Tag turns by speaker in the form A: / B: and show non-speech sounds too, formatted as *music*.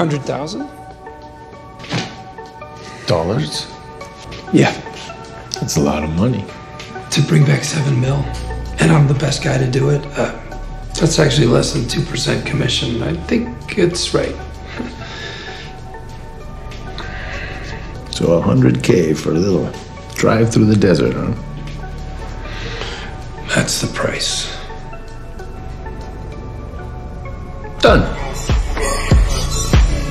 A: 100,000?
B: Dollars?
A: Yeah.
B: That's a lot of money.
A: To bring back seven mil, and I'm the best guy to do it. Uh, that's actually less than 2% commission. I think it's right. *laughs*
B: So a hundred K for a little drive through the desert, huh?
A: That's the price.
B: Done.